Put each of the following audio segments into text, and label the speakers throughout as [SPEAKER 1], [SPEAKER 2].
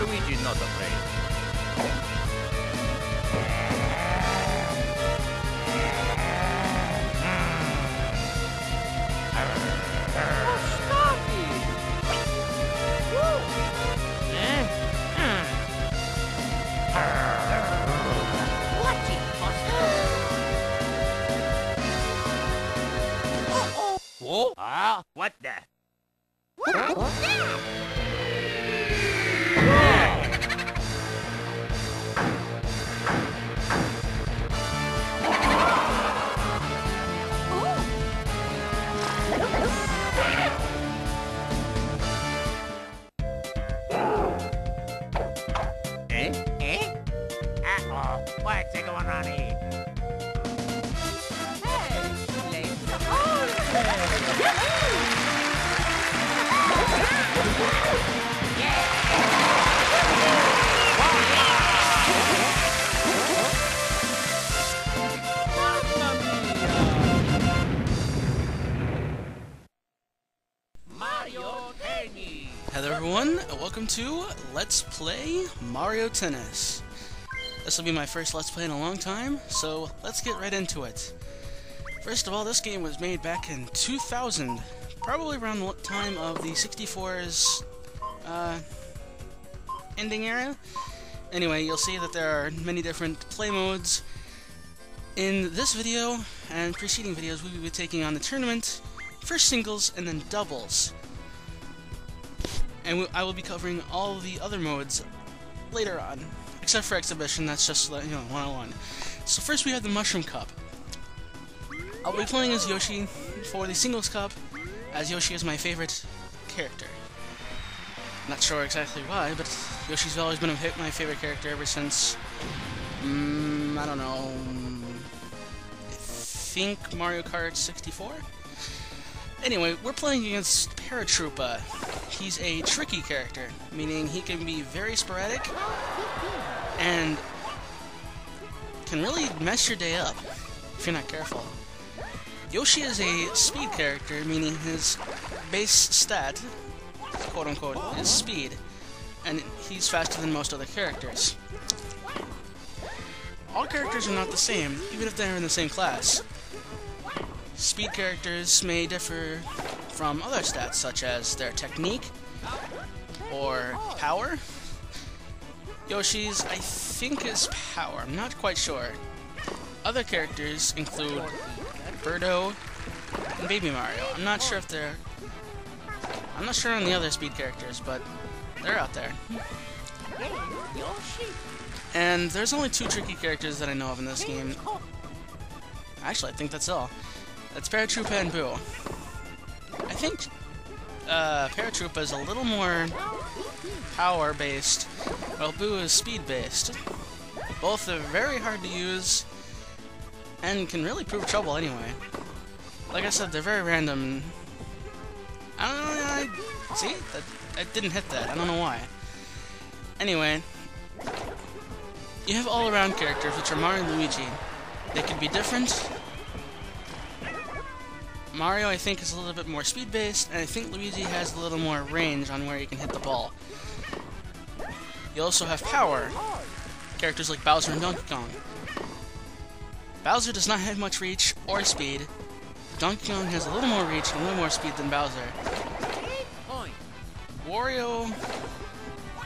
[SPEAKER 1] Luigi's not afraid. What the? Eh?
[SPEAKER 2] To Let's Play Mario Tennis. This will be my first Let's Play in a long time, so let's get right into it. First of all, this game was made back in 2000, probably around the time of the 64's uh, ending era. Anyway, you'll see that there are many different play modes. In this video and preceding videos, we will be taking on the tournament, first singles and then doubles and I will be covering all the other modes later on, except for exhibition. That's just you know one on one. So first we have the Mushroom Cup. I'll be playing as Yoshi for the singles cup, as Yoshi is my favorite character. Not sure exactly why, but Yoshi's always been my favorite character ever since. Mm, I don't know. I think Mario Kart 64. Anyway, we're playing against Paratroopa. He's a tricky character, meaning he can be very sporadic and can really mess your day up if you're not careful. Yoshi is a speed character, meaning his base stat, quote unquote, is speed, and he's faster than most other characters. All characters are not the same, even if they're in the same class. Speed characters may differ from other stats, such as their technique or power. Yoshi's, I think, is power. I'm not quite sure. Other characters include Birdo and Baby Mario. I'm not sure if they're... I'm not sure on the other speed characters, but they're out there. And there's only two tricky characters that I know of in this game. Actually, I think that's all. That's Paratroopa and Boo. I think uh, Paratroopa is a little more power-based, while Boo is speed-based. Both are very hard to use, and can really prove trouble anyway. Like I said, they're very random. I don't know, I... See? That, I didn't hit that. I don't know why. Anyway, you have all-around characters, which are Mario and Luigi. They can be different, Mario, I think, is a little bit more speed-based, and I think Luigi has a little more range on where you can hit the ball. You also have power. Characters like Bowser and Donkey Kong. Bowser does not have much reach or speed. Donkey Kong has a little more reach and a little more speed than Bowser. Wario,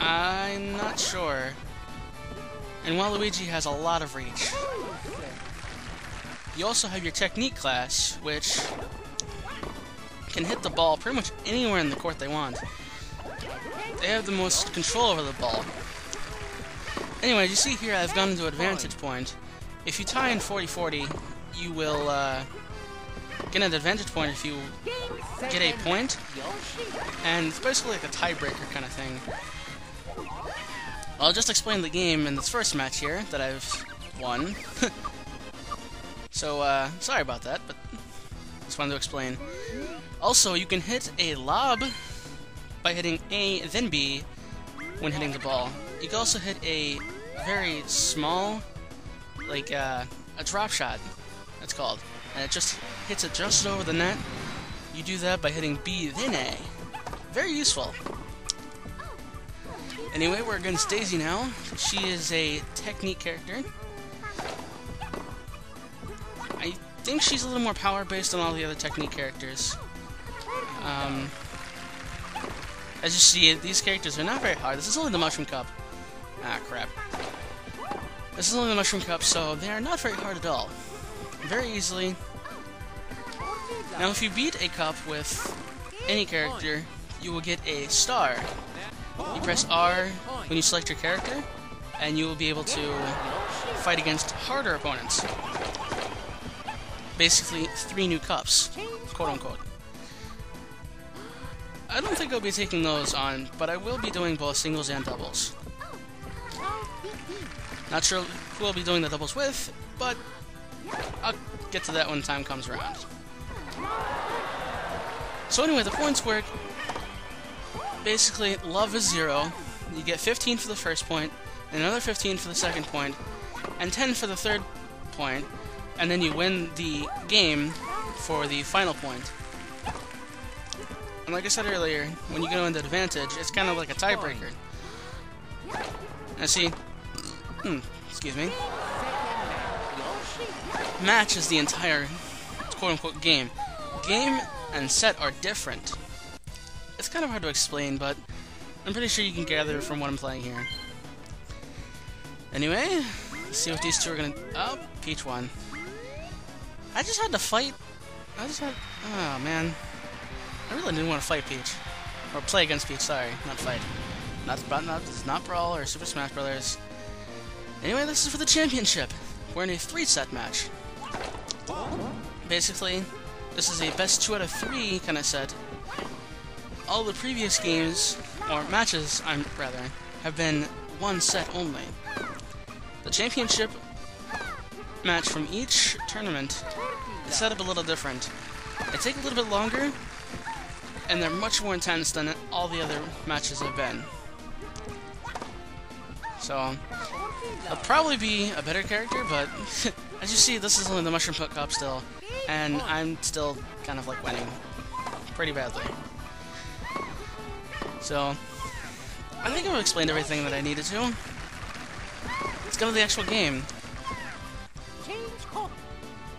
[SPEAKER 2] I'm not sure. And Waluigi has a lot of reach. You also have your technique class, which can hit the ball pretty much anywhere in the court they want. They have the most control over the ball. Anyway, you see here I've gone into advantage point. If you tie in 40-40, you will uh, get an advantage point if you get a point, and it's basically like a tiebreaker kind of thing. I'll just explain the game in this first match here that I've won. so, uh, sorry about that, but just wanted to explain. Also, you can hit a lob by hitting A, then B when hitting the ball. You can also hit a very small, like, uh, a drop shot, that's called. And it just hits it just over the net. You do that by hitting B, then A. Very useful. Anyway, we're against Daisy now. She is a technique character. I think she's a little more power based than all the other technique characters. Um, as you see, these characters are not very hard. This is only the Mushroom Cup. Ah, crap. This is only the Mushroom Cup, so they are not very hard at all. Very easily. Now, if you beat a cup with any character, you will get a star. You press R when you select your character, and you will be able to fight against harder opponents. Basically, three new cups, quote unquote. I don't think I'll be taking those on, but I will be doing both singles and doubles. Not sure who I'll be doing the doubles with, but I'll get to that when time comes around. So anyway, the points work. Basically, love is zero. You get 15 for the first point, and another 15 for the second point, and 10 for the third point, and then you win the game for the final point. And like I said earlier, when you go into advantage, it's kind of like a tiebreaker. Now see, hmm, excuse me, match is the entire quote-unquote game. Game and set are different. It's kind of hard to explain, but I'm pretty sure you can gather from what I'm playing here. Anyway, see what these two are gonna... Oh, Peach won. I just had to fight... I just had... Oh, man. I really didn't want to fight Peach. Or play against Peach, sorry. Not fight. Not, not, not Brawl or Super Smash Brothers. Anyway, this is for the championship. We're in a three-set match. Basically, this is a best two out of three kind of set. All the previous games, or matches, I'm rather, have been one set only. The championship match from each tournament is set up a little different. They take a little bit longer, and they're much more intense than all the other matches have been. So, I'll probably be a better character, but as you see, this is only the Mushroom Put Cup still, and I'm still kind of like winning pretty badly. So, I think I've explained everything that I needed to. Let's go to the actual game.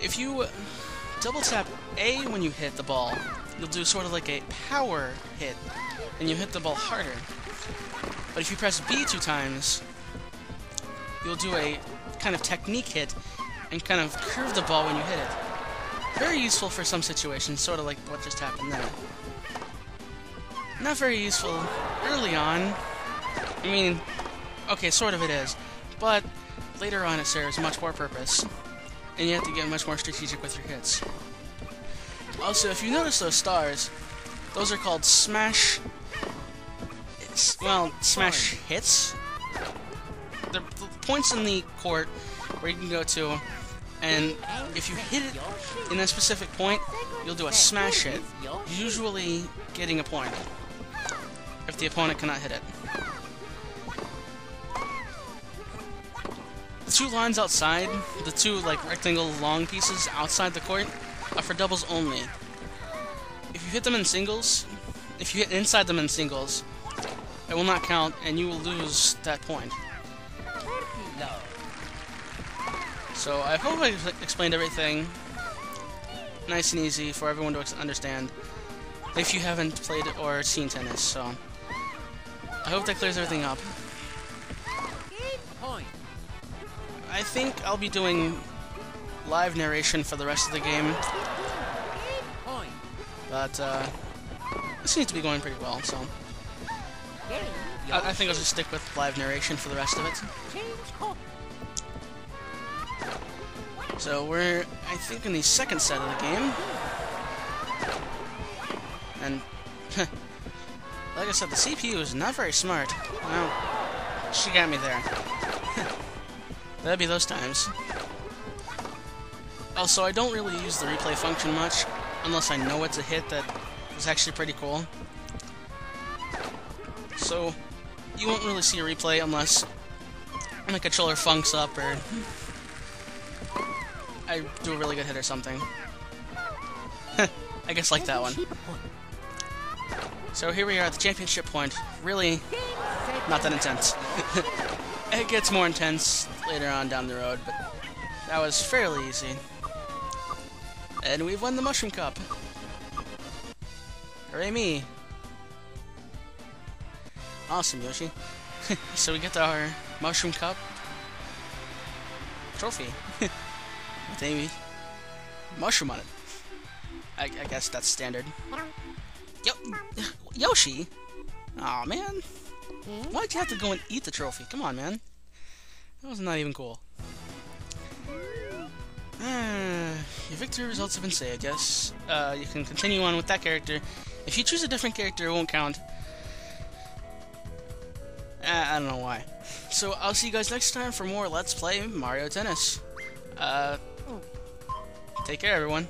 [SPEAKER 2] If you double tap A when you hit the ball, you'll do sort of like a power hit, and you hit the ball harder. But if you press B two times, you'll do a kind of technique hit, and kind of curve the ball when you hit it. Very useful for some situations, sort of like what just happened there. Not very useful early on. I mean, okay, sort of it is. But later on it serves much more purpose. And you have to get much more strategic with your hits. Also, if you notice those stars, those are called smash... Well, smash hits? They're points in the court where you can go to, and if you hit it in a specific point, you'll do a smash hit, usually getting a point, if the opponent cannot hit it. The two lines outside, the two like rectangle long pieces outside the court, are for doubles only. If you hit them in singles, if you hit inside them in singles, it will not count and you will lose that point. So I hope I explained everything nice and easy for everyone to understand if you haven't played or seen tennis, so I hope that clears everything up. I think I'll be doing live narration for the rest of the game. But, uh, it seems to be going pretty well, so... I, I think I'll just stick with live narration for the rest of it. So we're, I think, in the second set of the game. And, like I said, the CPU is not very smart. Well, she got me there. That'd be those times. Also, I don't really use the replay function much, unless I know it's a hit that is actually pretty cool. So, you won't really see a replay unless my controller funks up or I do a really good hit or something. I guess like that one. So here we are at the championship point. Really, not that intense. it gets more intense later on down the road, but that was fairly easy. And we've won the Mushroom Cup. Hooray me! Awesome, Yoshi. so we get our Mushroom Cup trophy. With a mushroom on it. I, I guess that's standard. Yo Yoshi? Aw, man. Why'd you have to go and eat the trophy? Come on, man. That was not even cool. Your victory results have been saved, yes. Uh, you can continue on with that character. If you choose a different character, it won't count. Uh, I don't know why. So, I'll see you guys next time for more Let's Play Mario Tennis. Uh, take care, everyone.